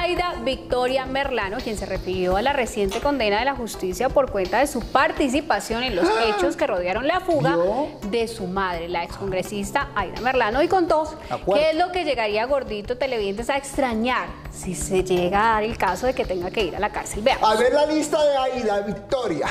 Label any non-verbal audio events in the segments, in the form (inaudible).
Aida Victoria Merlano, quien se refirió a la reciente condena de la justicia por cuenta de su participación en los Ah. hechos que rodearon la fuga de su madre, la excongresista Aida Merlano, y contó qué es lo que llegaría Gordito Televidentes a extrañar si se llega a dar el caso de que tenga que ir a la cárcel. Veamos. A ver la lista de Aida Victoria.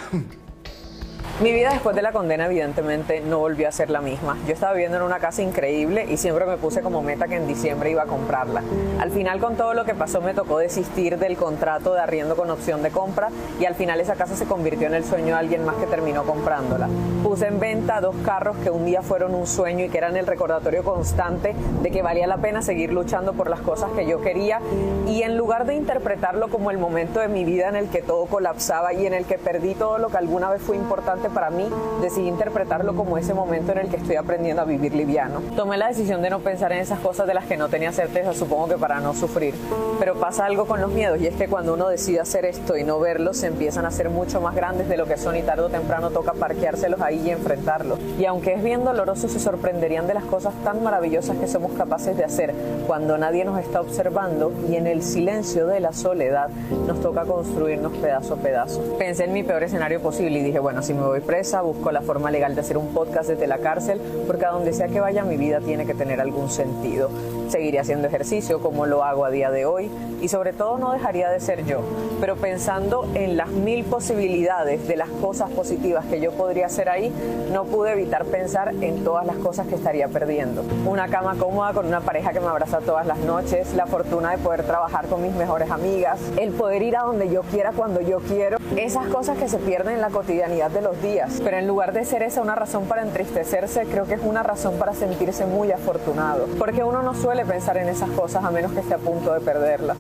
Mi vida después de la condena evidentemente no volvió a ser la misma. Yo estaba viviendo en una casa increíble y siempre me puse como meta que en diciembre iba a comprarla. Al final con todo lo que pasó me tocó desistir del contrato de arriendo con opción de compra y al final esa casa se convirtió en el sueño de alguien más que terminó comprándola. Puse en venta dos carros que un día fueron un sueño y que eran el recordatorio constante de que valía la pena seguir luchando por las cosas que yo quería y en lugar de interpretarlo como el momento de mi vida en el que todo colapsaba y en el que perdí todo lo que alguna vez fue importante para mí, decidí interpretarlo como ese momento en el que estoy aprendiendo a vivir liviano. Tomé la decisión de no pensar en esas cosas de las que no tenía certeza, supongo que para no sufrir. Pero pasa algo con los miedos y es que cuando uno decide hacer esto y no verlos, se empiezan a ser mucho más grandes de lo que son y tarde o temprano toca parqueárselos ahí y enfrentarlos. Y aunque es bien doloroso, se sorprenderían de las cosas tan maravillosas que somos capaces de hacer cuando nadie nos está observando y en el silencio de la soledad nos toca construirnos pedazo a pedazo. Pensé en mi peor escenario posible y dije, bueno, si me voy presa, busco la forma legal de hacer un podcast desde la cárcel, porque a donde sea que vaya mi vida tiene que tener algún sentido. Seguiré haciendo ejercicio como lo hago a día de hoy y sobre todo no dejaría de ser yo, pero pensando en las mil posibilidades de las cosas positivas que yo podría hacer ahí, no pude evitar pensar en todas las cosas que estaría perdiendo. Una cama cómoda con una pareja que me abraza todas las noches, la fortuna de poder trabajar con mis mejores amigas, el poder ir a donde yo quiera cuando yo quiero, esas cosas que se pierden en la cotidianidad de los días. Pero en lugar de ser esa una razón para entristecerse, creo que es una razón para sentirse muy afortunado, porque uno no suele pensar en esas cosas a menos que esté a punto de perderlas.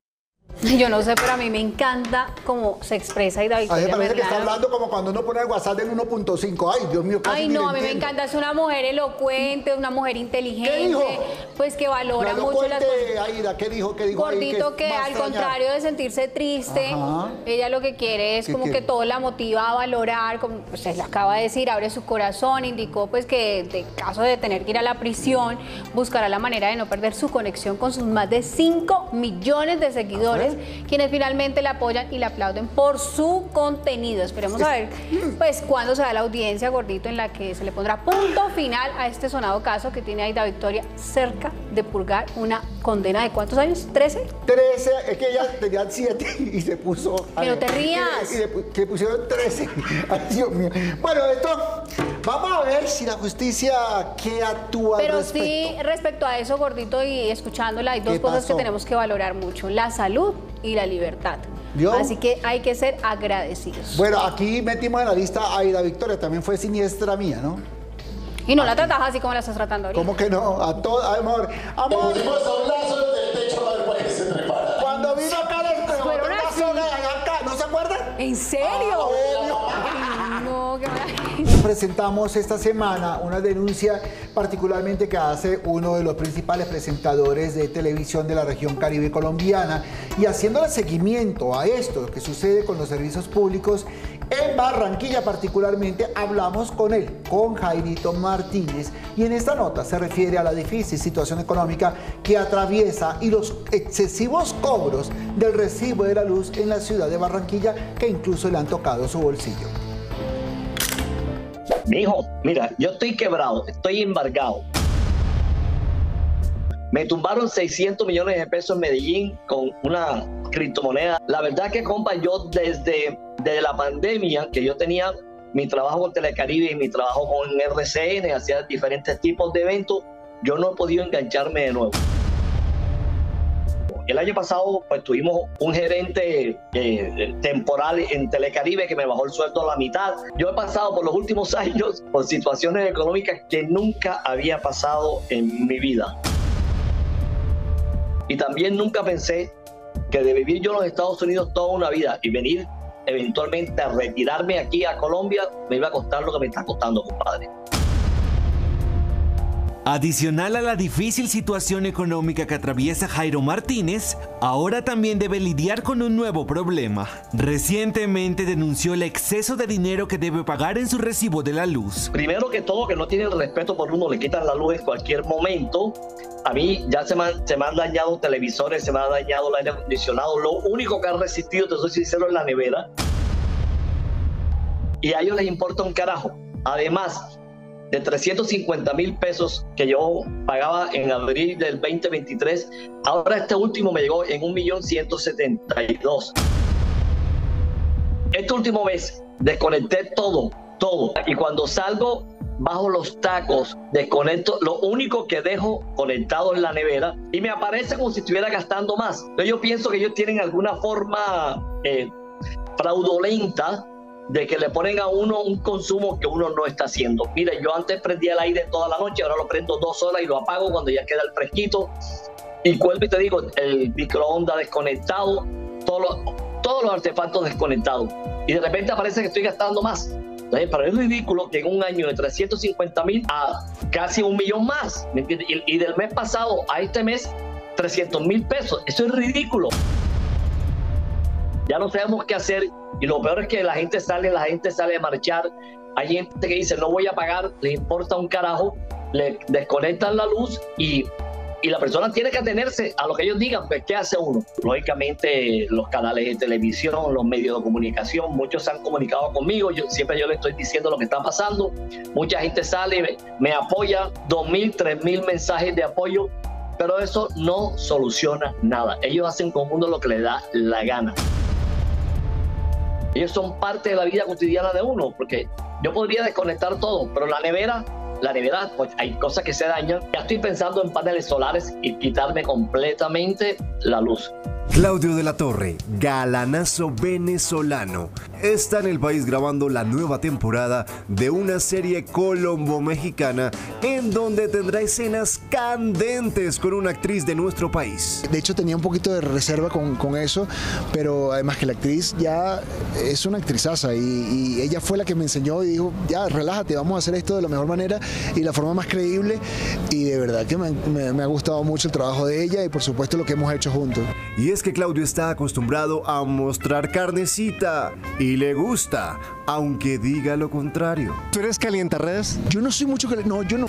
(laughs) Yo no sé, pero a mí me encanta cómo se expresa A mí Victoria me parece que está hablando como cuando uno pone el WhatsApp del 1.5. Ay, Dios mío, casi Ay, no, a mí me encanta. Es una mujer elocuente, una mujer inteligente, dijo? pues que valora La mucho las cosas. Aida, ¿qué dijo? ¿Qué dijo Gordito que a al extrañar? contrario de sentirse triste, Ajá. ella lo que quiere es ¿Qué como quiere? que todo la motiva a valorar, como usted le acaba de decir, abre su corazón, indicó pues que de caso de tener que ir a la prisión, buscará la manera de no perder su conexión con sus más de 5 millones de seguidores, quienes finalmente la apoyan y la aplauden por su contenido. Esperemos a ver pues cuándo se da la audiencia, Gordito, en la que se le pondrá punto final a este sonado caso que tiene Aida Victoria cerca de purgar una condena de cuántos años? ¿13? 13, es que ella tenía 7 y se puso. a Pero ver, te rías. Y le, pu- que pusieron 13. (laughs) Ay, Dios mío. Bueno, esto. Vamos a ver si la justicia que actúa al Pero respecto. sí, respecto a eso, gordito, y escuchándola, hay dos ¿Qué cosas que tenemos que valorar mucho, la salud y la libertad. ¿Vio? Así que hay que ser agradecidos. Bueno, aquí metimos en la lista a Aida Victoria, también fue siniestra mía, ¿no? Y no la tratas así como la estás tratando ahorita. ¿Cómo que no? A todo, amor. Amor, Pusimos a un lazo desde el techo para ver cuál que se trepara. cuando vino acá les preguntó zona de acá, ¿no se acuerdan? ¿En serio? Ay, (laughs) no, qué maravilla. Presentamos esta semana una denuncia particularmente que hace uno de los principales presentadores de televisión de la región caribe colombiana y haciéndole seguimiento a esto que sucede con los servicios públicos en Barranquilla particularmente hablamos con él, con Jairito Martínez y en esta nota se refiere a la difícil situación económica que atraviesa y los excesivos cobros del recibo de la luz en la ciudad de Barranquilla que incluso le han tocado su bolsillo. Mijo, mira, yo estoy quebrado, estoy embargado. Me tumbaron 600 millones de pesos en Medellín con una criptomoneda. La verdad que, compa, yo desde, desde la pandemia, que yo tenía mi trabajo con Telecaribe y mi trabajo con RCN, hacía diferentes tipos de eventos, yo no he podido engancharme de nuevo. El año pasado, pues tuvimos un gerente eh, temporal en Telecaribe que me bajó el sueldo a la mitad. Yo he pasado por los últimos (laughs) años por situaciones económicas que nunca había pasado en mi vida. Y también nunca pensé que de vivir yo en los Estados Unidos toda una vida y venir eventualmente a retirarme aquí a Colombia me iba a costar lo que me está costando, compadre. Adicional a la difícil situación económica que atraviesa Jairo Martínez, ahora también debe lidiar con un nuevo problema. Recientemente denunció el exceso de dinero que debe pagar en su recibo de la luz. Primero que todo, que no tienen respeto por uno, le quitan la luz en cualquier momento. A mí ya se me, se han dañado televisores, se me ha dañado el aire acondicionado. Lo único que han resistido, te soy sincero, es la nevera. Y a ellos les importa un carajo. Además, de 350 mil pesos que yo pagaba en abril del 2023, ahora este último me llegó en 1.172. Este último mes desconecté todo, todo. Y cuando salgo bajo los tacos, desconecto, lo único que dejo conectado es la nevera y me aparece como si estuviera gastando más. Yo pienso que ellos tienen alguna forma eh, fraudulenta de que le ponen a uno un consumo que uno no está haciendo. Mire, yo antes prendía el aire toda la noche, ahora lo prendo dos horas y lo apago cuando ya queda el fresquito. Y vuelvo y te digo, el microondas desconectado, todos los, todos los artefactos desconectados. Y de repente aparece que estoy gastando más. Entonces, pero es ridículo que en un año de 350 mil a casi un millón más. Y, y del mes pasado a este mes, 300 mil pesos. Eso es ridículo. Ya no sabemos qué hacer y lo peor es que la gente sale, la gente sale a marchar. Hay gente que dice no voy a pagar, le importa un carajo, le desconectan la luz y, y la persona tiene que atenerse a lo que ellos digan. Pues, ¿qué hace uno? Lógicamente, los canales de televisión, los medios de comunicación, muchos se han comunicado conmigo. Yo, siempre yo le estoy diciendo lo que está pasando. Mucha gente sale, me, me apoya, dos mil, tres mil mensajes de apoyo, pero eso no soluciona nada. Ellos hacen con uno lo que les da la gana ellos son parte de la vida cotidiana de uno, porque yo podría desconectar todo, pero la nevera, la nevera, pues hay cosas que se dañan. Ya estoy pensando en paneles solares y quitarme completamente la luz. Claudio de la Torre, galanazo venezolano, está en el país grabando la nueva temporada de una serie colombo-mexicana en donde tendrá escenas candentes con una actriz de nuestro país. De hecho tenía un poquito de reserva con, con eso, pero además que la actriz ya es una actrizaza y, y, ella fue la que me enseñó y dijo, ya relájate, vamos a hacer esto de la mejor manera y la forma más creíble y de verdad que me, me, me ha gustado mucho el trabajo de ella y por supuesto lo que hemos hecho juntos. Y es que Claudio está acostumbrado a mostrar carnecita y le gusta, aunque diga lo contrario. ¿Tú eres calientarredes? Yo no soy mucho caliente. No, yo no.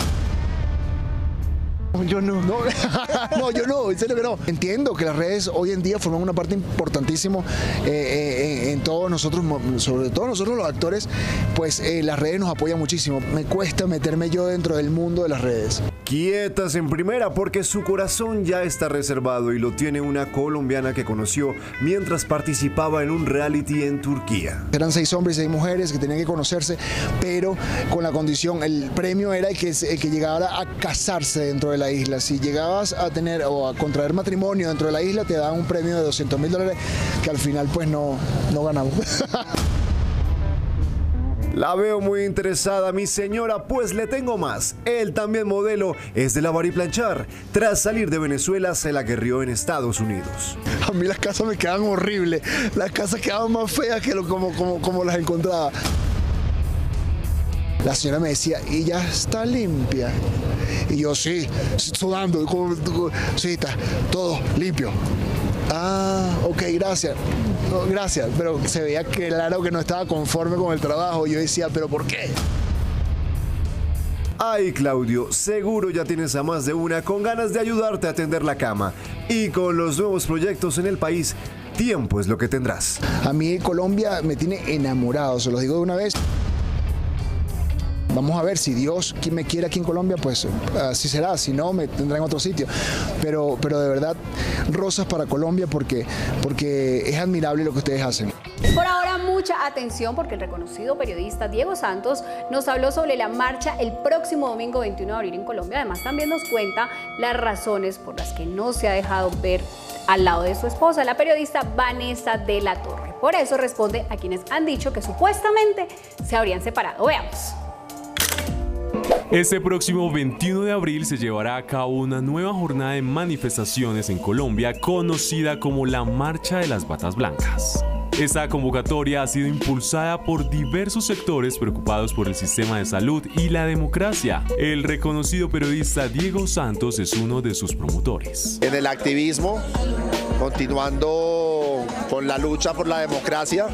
Yo no. No, (laughs) no, yo no, en serio que no. Entiendo que las redes hoy en día forman una parte importantísima eh, eh, en todos nosotros, sobre todo nosotros los actores, pues eh, las redes nos apoyan muchísimo. Me cuesta meterme yo dentro del mundo de las redes. Quietas en primera porque su corazón ya está reservado y lo tiene una colombiana que conoció mientras participaba en un reality en Turquía. Eran seis hombres y seis mujeres que tenían que conocerse, pero con la condición, el premio era el que, el que llegara a casarse dentro de la isla. Si llegabas a tener o a contraer matrimonio dentro de la isla, te daban un premio de 200 mil dólares que al final pues no, no ganamos. (laughs) La veo muy interesada, mi señora, pues le tengo más. Él también modelo es de lavar y planchar. Tras salir de Venezuela, se la guerrió en Estados Unidos. (laughs) A mí las casas me quedan horribles. Las casas quedaban más feas que lo, como, como, como las encontraba. La señora me decía, y ya está limpia. Y yo, sí, sudando, sí, está todo limpio. Ah, ok, gracias. No, gracias, pero se veía claro que no estaba conforme con el trabajo. Yo decía, ¿pero por qué? Ay, Claudio, seguro ya tienes a más de una con ganas de ayudarte a tender la cama. Y con los nuevos proyectos en el país, tiempo es lo que tendrás. A mí Colombia me tiene enamorado, se los digo de una vez. Vamos a ver si Dios me quiere aquí en Colombia, pues así será, si no me tendrá en otro sitio. Pero, pero de verdad, rosas para Colombia porque, porque es admirable lo que ustedes hacen. Por ahora mucha atención porque el reconocido periodista Diego Santos nos habló sobre la marcha el próximo domingo 21 de abril en Colombia. Además también nos cuenta las razones por las que no se ha dejado ver al lado de su esposa, la periodista Vanessa de la Torre. Por eso responde a quienes han dicho que supuestamente se habrían separado. Veamos. Este próximo 21 de abril se llevará a cabo una nueva jornada de manifestaciones en Colombia conocida como la Marcha de las Batas Blancas. Esta convocatoria ha sido impulsada por diversos sectores preocupados por el sistema de salud y la democracia. El reconocido periodista Diego Santos es uno de sus promotores. En el activismo, continuando con la lucha por la democracia,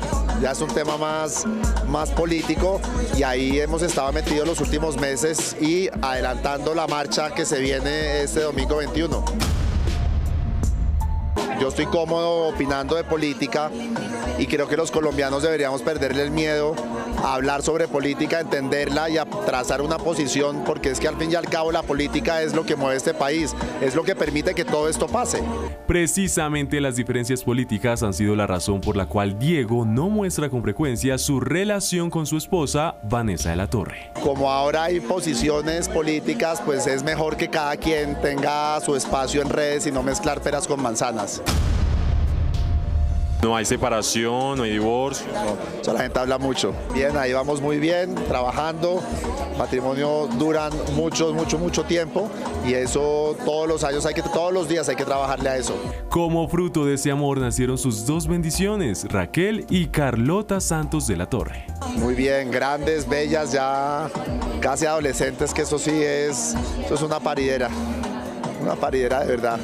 ya es un tema más, más político y ahí hemos estado metidos los últimos meses y adelantando la marcha que se viene este domingo 21. Yo estoy cómodo opinando de política y creo que los colombianos deberíamos perderle el miedo a hablar sobre política, entenderla y a trazar una posición, porque es que al fin y al cabo la política es lo que mueve este país, es lo que permite que todo esto pase. Precisamente las diferencias políticas han sido la razón por la cual Diego no muestra con frecuencia su relación con su esposa, Vanessa de la Torre. Como ahora hay posiciones políticas, pues es mejor que cada quien tenga su espacio en redes y no mezclar peras con manzanas. No hay separación, no hay divorcio. No, so la gente habla mucho. Bien, ahí vamos muy bien, trabajando. Matrimonio duran mucho, mucho, mucho tiempo y eso todos los años hay que, todos los días hay que trabajarle a eso. Como fruto de ese amor nacieron sus dos bendiciones, Raquel y Carlota Santos de la Torre. Muy bien, grandes, bellas, ya casi adolescentes, que eso sí es, eso es una paridera, una paridera de verdad.